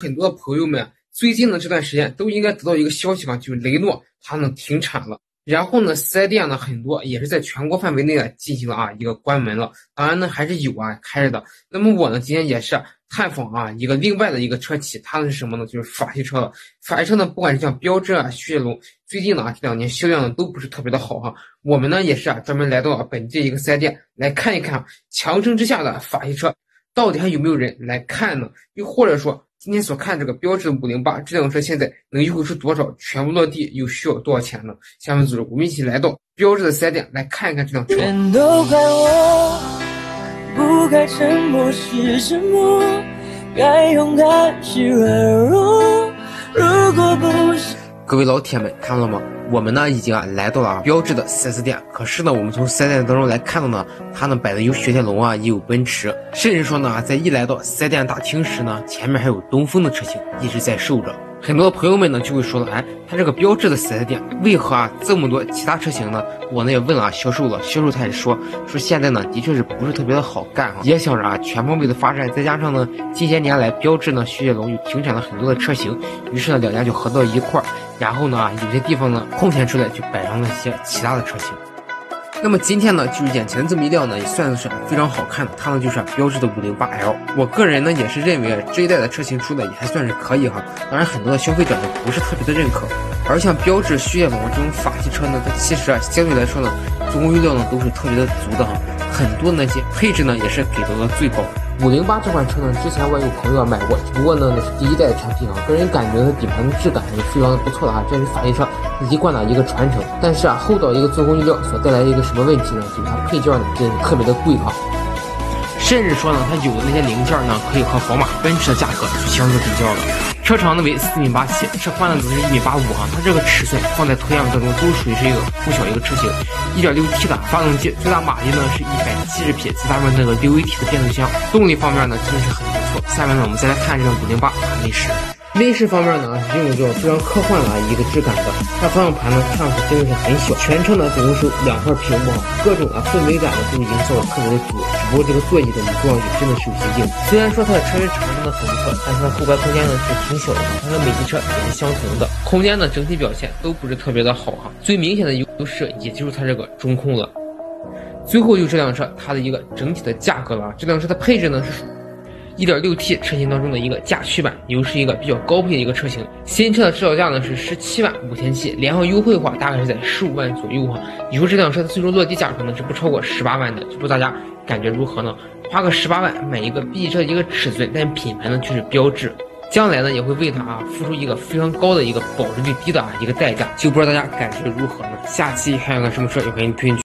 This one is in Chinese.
很多朋友们最近的这段时间都应该得到一个消息吧，就是雷诺它呢停产了。然后呢，四 S 店呢很多也是在全国范围内啊进行了啊一个关门了。当然呢还是有啊开着的。那么我呢今天也是探访啊一个另外的一个车企，它是什么呢？就是法系车了。法系车呢，不管是像标致啊、雪铁龙，最近呢啊这两年销量呢都不是特别的好哈。我们呢也是啊专门来到了本地一个四 S 店来看一看强城之下的法系车到底还有没有人来看呢？又或者说。今天所看这个标致的五零八这辆车现在能优惠出多少？全部落地又需要多少钱呢？下面组织我们一起来到标致的四 S 店来看一看这辆车。各位老铁们，看到了吗？我们呢已经啊来到了标志的 4S 店，可是呢，我们从 4S 店当中来看到呢，它呢摆的有雪铁龙啊，也有奔驰，甚至说呢，在一来到 4S 店大厅时呢，前面还有东风的车型一直在售着。很多朋友们呢就会说了，哎，他这个标致的四 S 店为何啊这么多其他车型呢？我呢也问了啊销售了，销售他也说说现在呢的确是不是特别的好干啊，也想着啊全方位的发展，再加上呢近些年来标致呢雪铁龙又停产了很多的车型，于是呢两家就合到一块儿，然后呢有些地方呢空闲出来就摆上了一些其他的车型。那么今天呢，就是眼前的这么一辆呢，也算是非常好看的，它呢就是标致的五零八 L。我个人呢也是认为啊这一代的车型出的也还算是可以哈。当然很多的消费者呢不是特别的认可。而像标致、雪铁龙这种法系车呢，它其实啊相对来说呢，做工用料呢都是特别的足的哈。很多那些配置呢也是给到了最高。五零八这款车呢，之前我也有朋友买过，只不过呢那是第一代的产品啊，个人感觉呢底盘的质感还是非常的不错的啊，这是法系车一贯的一个传承。但是啊后导一个做工用料所带来的一个什么问题呢？就是它配件呢真的特别的贵哈。甚至说呢，它有的那些零件呢，可以和宝马、奔驰的价格去相比较了。车长呢为四米八七，车宽呢则是一米八五啊。它这个尺寸放在同样当中都属于是一个不小一个车型。一点六 T 的发动机，最大马力呢是一百七十匹，再加上那个六 AT 的变速箱，动力方面呢真的是很不错。下面呢我们再来看这个五零八内饰。内饰方面呢是用这种非常科幻的一个质感的，它方向盘呢看上去真的是很小，全车呢总共是有两块屏幕，各种啊氛围感呢都已经做的特别的足，只不过这个座椅的坐上去真的是有些硬。虽然说它的车身长度呢很不错，但是它后排空间呢是挺小的，它和美系车也是相同的，空间呢整体表现都不是特别的好哈。最明显的优势也就是它这个中控了。最后就这辆车它的一个整体的价格了，这辆车的配置呢是。一点六 T 车型当中的一个驾驱版，又是一个比较高配的一个车型。新车的指导价呢是十七万五千七，联行优惠的话大概是在十五万左右哈。你说这辆车的最终落地价可能是不超过十八万的，就不知道大家感觉如何呢？花个十八万买一个 B 级车的一个尺寸，但品牌呢却是标志，将来呢也会为它啊付出一个非常高的一个保值率低的啊一个代价，就不知道大家感觉如何呢？下期还有个什么车也欢迎推荐。